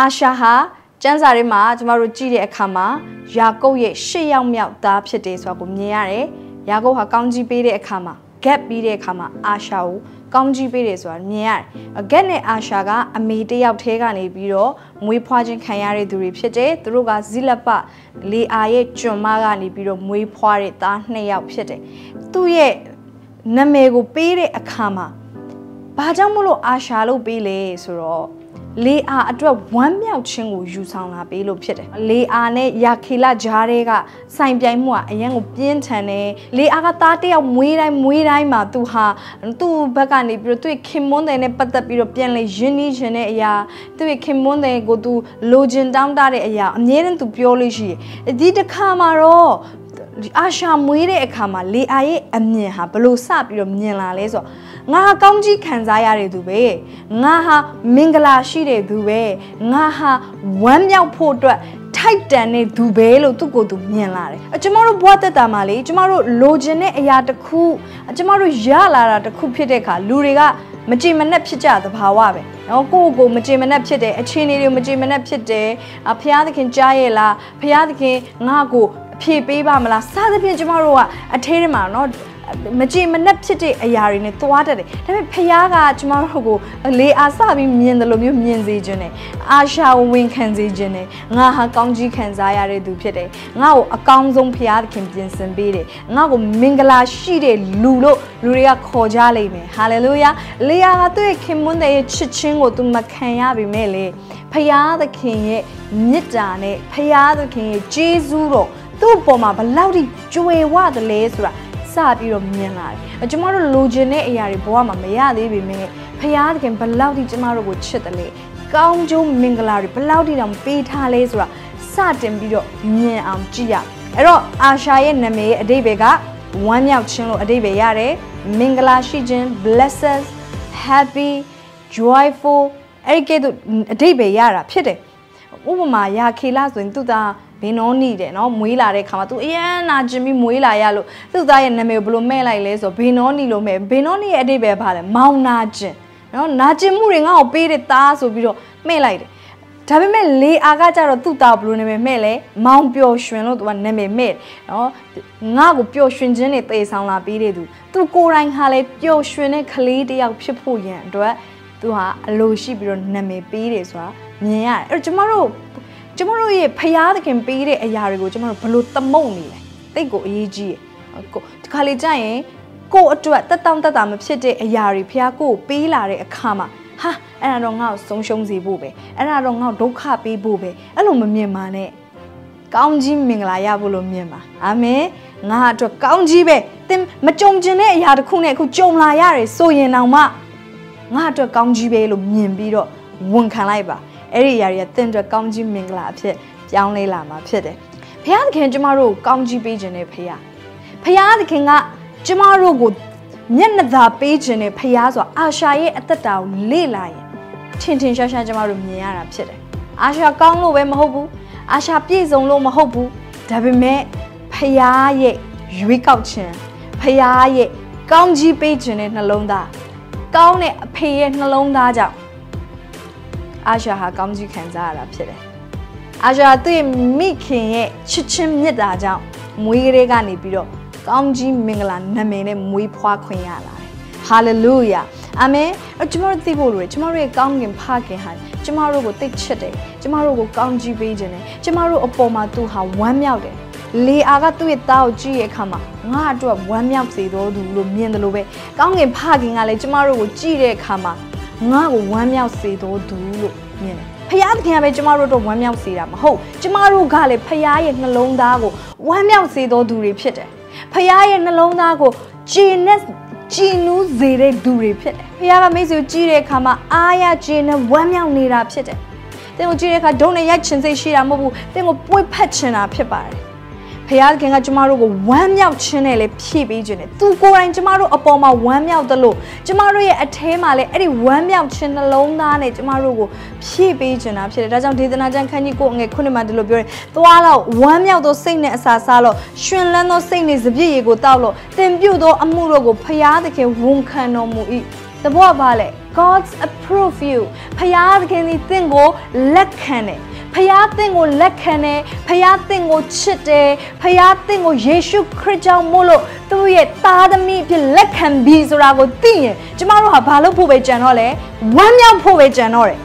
အာရှာဟာကျမ်းစာထဲမှာကျမတို့ကြည့်တဲ့အခါမှာယာကုပ်ရဲ့ရှစ်ယောက်မြောက်သားဖြစ်တယ်ဆိုတာကိုမြင်ရတယ်။ယာကုပ်ဟာကောင်းကြီးပေးတဲ့အခါမှာ gap ပြီးတဲ့အခါမှာအာရှာကိုကောင်းကြီးပေးတယ်ဆိုတာမြင်ရတယ်။ gap နဲ့အာရှာကအမေတယောက်ထဲကနေပြီးတော့မွေးဖွားခြင်းခံရတဲ့သူတွေဖြစ်တယ်။သူတို့ကဇိလပလေအာရဲ့ကျွန်မကနေပြီးတော့မွေးဖွားတဲ့သားနှစ်ယောက်ဖြစ်တယ်။သူ့ရဲ့နာမည်ကိုပေးတဲ့အခါမှာဘာကြောင့်မလို့အာရှာလို့ပေးလဲဆိုတော့ လေအာအတွက်ဝမ်းမြောက်ခြင်းကိုယူဆောင်လာပေးလို့ဖြစ်တယ်လေအာနဲ့ယာခေလဂျားတွေကစိုင်ပြိုင်မှုကအရန်ကိုပြင်းထန်တယ်လေအာကသားတယောက်မွေးတိုင်းမွေးတိုင်းမှာသူဟာသူ့ဘက်ကနေပြီးတော့သူ့ခင်မွန်းတယ်နဲ့ပတ်သက်ပြီးတော့ပြန်လေရင်းနှီးခြင်းတဲ့အရာသူ့ခင်မွန်းတယ်ကိုသူလိုချင်တောင်းတတဲ့အရာအမြဲတမ်းသူပြောလို့ရှိတယ်ဒီတစ်ခါမှာတော့အာရှာမွေးတဲ့အခါမှာလေအာရဲ့အမြင်ဟာဘလို့စပြီးတော့မြင်လာလဲဆိုတော့ ငါဟာကောင်းကြီးခံစားရတဲ့သူပဲငါဟာမင်္ဂလာရှိတဲ့သူပဲငါဟာဝမ်းမြောက်ဖို့အတွက်ထိုက်တန်တဲ့သူပဲလို့သူ့ကိုယ်သူမြင်လာတယ်အကျမတို့ဘဝတက်တာမှာလေကျမတို့လိုချင်တဲ့အရာတစ်ခုအကျမတို့ရလာတာတစ်ခုဖြစ်တဲ့အခါလူတွေကမကြည်မနှက်ဖြစ်ကြသဘာဝပဲနော်ကိုယ့်ကိုမကြည်မနှက်ဖြစ်တယ်အခြေအနေတွေမကြည်မနှက်ဖြစ်တယ်အဖျားသခင်ကြားရဲ့လားဖျားသခင်ငါ့ကို အဖြေပေးပါမလားစသဖြင့်ကျမတို့ကအထဲထဲမှာနော်မကြည်မနှက်ဖြစ်တဲ့အရာတွေနဲ့သွားတတ်တယ်ဒါပေမဲ့ဖះကကျမတို့ကိုလေအားစပြီးမြင်တယ်လို့မျိုးမြင်စေခြင်းနဲ့အာရှာဝင်ခံစေခြင်းနဲ့ငါဟာကောင်းကြီးခံစားရတဲ့သူဖြစ်တယ်ငါ့ကိုအကောင်းဆုံးဖះသခင်ပြင်ဆင်ပေးတယ်ငါ့ကိုမင်္ဂလာရှိတဲ့လူလို့လူတွေကခေါ်ကြလိမ့်မယ်ဟာလေလုယာလေယာကသူ့ရဲ့ခင်မွန်းတဲ့ချစ်ချင်းကိုသူမခံရပြီမဲ့လေဖះသခင်ရဲ့မေတ္တာနဲ့ဖះသခင်ရဲ့ကျေးဇူးတော် သူ့ပေါ်မှာဘလောက်ထိကြွယ်ဝတယ်လဲဆိုတာစပြီးတော့မြင်လာတယ်ကျမတို့လိုချင်တဲ့အရာတွေဘဝမှာမရသေးပေမဲ့ဖရာသခင်ဘလောက်ထိကျမတို့ကိုချစ်တယ်လေကောင်းကျိုးမင်္ဂလာတွေဘလောက်ထိတောင်ပေးထားလဲဆိုတာစတင်ပြီးတော့မြင်အောင်ကြည့်ရအဲ့တော့အာရှာရဲ့နာမည်ရဲ့အဓိပ္ပာယ်ကဝမ်းမြောက်ခြင်းလို့အဓိပ္ပာယ်ရတယ်မင်္ဂလာရှိခြင်း blessed happy joyful အဲ့ဒီကဲ့သို့အဓိပ္ပာယ်ရတာဖြစ်တယ်ဥပမာယာခေလဆိုရင်သူသား ဘင်းနောနီတယ်နော်မွေးလာတဲ့ခါမှာ तू အရန်နာကျင်ပြီးမွေးလာရလို့သူ့သားရဲ့နာမည်ကိုဘယ်လိုမဲ့လိုက်လဲဆိုဘင်းနောနီလို့မဲ့ဘင်းနောနီရဲ့အတိတ်ပဲဘာလဲမောင်နာကျင်နော်နာကျင်မှုတွေငါ့ကိုပေးတဲ့သားဆိုပြီးတော့မဲ့လိုက်တယ်ဒါပေမဲ့လေအာကကြတော့သူ့သားဘယ်လိုနာမည်မဲ့လဲမောင်ပျော်ရွှင်လို့သူကနာမည်မဲ့နော်ငါ့ကိုပျော်ရွှင်ခြင်းတွေတေဆောင်လာပေးတဲ့သူသူကိုယ်တိုင်ဟာလေပျော်ရွှင်တဲ့ကလေးတယောက်ဖြစ်ဖို့ရန်အတွက်သူဟာအလိုရှိပြီးတော့နာမည်ပေးတယ်ဆိုတာမြင်ရတယ်အဲ့တော့ကျမတို့ ကျမတို့ရဲ့ဖရာသခင်ပေးတဲ့အရာတွေကိုကျမတို့ဘလို့သမုံနေလဲတိတ်ကိုအရေးကြီးရကိုဒီခါလေးကြရင်ကို့အတွက်တက်တောင့်တက်တာမဖြစ်တဲ့အရာတွေဖရာကိုပေးလာတဲ့အခါမှာဟာအဲ့ဒါတော့ငါ့ကိုဆုံးရှုံးစေဖို့ပဲအဲ့ဒါတော့ငါ့ကိုဒုက္ခပေးဖို့ပဲအဲ့လိုမမြင်ပါနဲ့ကောင်းကြီးမင်္ဂလာရဖို့လို့မြင်ပါအာမင်ငါအတွက်ကောင်းကြီးပဲသင်မကြုံကျင်တဲ့အရာတစ်ခုနဲ့အခုကြုံလာရတယ်ဆိုရင်တော့မှငါအတွက်ကောင်းကြီးပဲလို့မြင်ပြီးတော့ဝန်ခံလိုက်ပါ အဲ့ဒီအရာတွေကတင့်အတွက်ကောင်းကြီးမင်္ဂလာအဖြစ်ပြောင်းလဲလာမှာဖြစ်တယ်။ဘုရားသခင်ကျမတို့ကိုကောင်းကြီးပေးခြင်းနဲ့ဖခင်။ဘုရားသခင်ကကျမတို့ကိုမျက်နှာသာပေးခြင်းနဲ့ဖခင်ဆိုတာအာရှာရဲ့အသက်တာကိုလေ့လာရင်ထင်ထင်ရှားရှားကျမတို့မြင်ရတာဖြစ်တယ်။အာရှာကောင်းလို့ပဲမဟုတ်ဘူး။အာရှာပြည့်စုံလို့မဟုတ်ဘူး။ဒါပေမဲ့ဖခင်ရဲ့ရွေးကောက်ခြင်းဖခင်ရဲ့ကောင်းကြီးပေးခြင်းနဲ့နှလုံးသားကောင်းတဲ့အဖေရဲ့နှလုံးသားကြောင့် အာရှာဟာကောင်းကြီးခံစားရတာဖြစ်တယ်။အာရှာသူ့ရဲ့မိခင်ရဲ့ချစ်ချင်းမြတ်တာကြောင့်မွေးကလေးကနေပြီးတော့ကောင်းကြီးမင်္ဂလာနာမည်နဲ့မွေးဖွားခွင့်ရလာတယ်။ဟာလေလုယာ။အာမင်။အကျမတို့သိဖို့လိုတယ်။ကျမတို့ရဲ့ကောင်းကင်ဖခင်ဟာကျမတို့ကိုသိချစ်တယ်။ကျမတို့ကိုကောင်းကြီးပေးခြင်းတယ်။ကျမတို့အပေါ်မှာသူဟာဝမ်းမြောက်တယ်။လေအာကသူ့ရဲ့သားကိုကြည့်ရတဲ့အခါမှာငါအတွက်ဝမ်းမြောက်စေတော်သူလို့မြင်တယ်လို့ပဲကောင်းကင်ဖခင်ကလည်းကျမတို့ကိုကြည့်တဲ့အခါမှာ ငါ့ကိုဝမ်းမြောက်စေတော်သူလို့မြင်တယ်ဖယားသခင်ကပဲကျမတို့တော့ဝမ်းမြောက်စေတာမဟုတ်ကျမတို့ကလည်းဖယားရဲ့နှလုံးသားကိုဝမ်းမြောက်စေတော်သူတွေဖြစ်တယ်ဖယားရဲ့နှလုံးသားကိုဂျင်းနဲ့ကြည်နူးစေတဲ့သူတွေဖြစ်တယ်ဖယားကမိတ်ဆွေကြည့်တဲ့အခါမှာအားရဂျင်းနဲ့ဝမ်းမြောက်နေတာဖြစ်တယ်တင်ကိုကြည့်တဲ့အခါဒုံနဲ့ရိုက်ချင်စိတ်ရှိတာမဟုတ်ဘူးတင်ကိုပွေ့ဖက်ချင်တာဖြစ်ပါတယ် ဖခင်ခင်ကကျမတို့ကိုဝမ်းမြောက်ခြင်းနဲ့လည်းဖြည့်ပေးခြင်းနဲ့သူကိုယ်တိုင်ကျမတို့အပေါ်မှာဝမ်းမြောက်တယ်လို့ကျမတို့ရဲ့အထဲမှာလည်းအဲ့ဒီဝမ်းမြောက်ခြင်းနှလုံးသားနဲ့ကျမတို့ကိုဖြည့်ပေးခြင်းတာဖြစ်တယ်ဒါကြောင့်ဒေသနာကျမ်းခန်းကြီးကိုငယ်ခုနှစ်မှာဒီလိုပြောတယ်သွားတော့ဝမ်းမြောက်သောစိတ်နဲ့အစာစားလို့ရှင်လန်းသောစိတ်နဲ့စပြည့်ရည်ကိုတောက်လို့တင်ပြုတ်သောအမှုတို့ကိုဖခင်သခင်ဝန်ခံတော်မူ၏တဘောပါလေ God's approve you ဖခင်သခင်ဒီသင်ကိုလက်ခံတယ်ဖျားသင်ကိုလက်ခံတယ်ဖျားသင်ကိုချစ်တယ်ဖျားသင်ကိုယေရှုခရစ်ကြောင့်မို့လို့သူ့ရဲ့သားသမီးဖြစ်လက်ခံပြီးဆိုတာကိုသိရင်ကျမတို့ဟာဘာလို့ဖို့ပဲကြံတော့လဲဝမ်းမြောက်ဖို့ပဲကြံတော့တယ်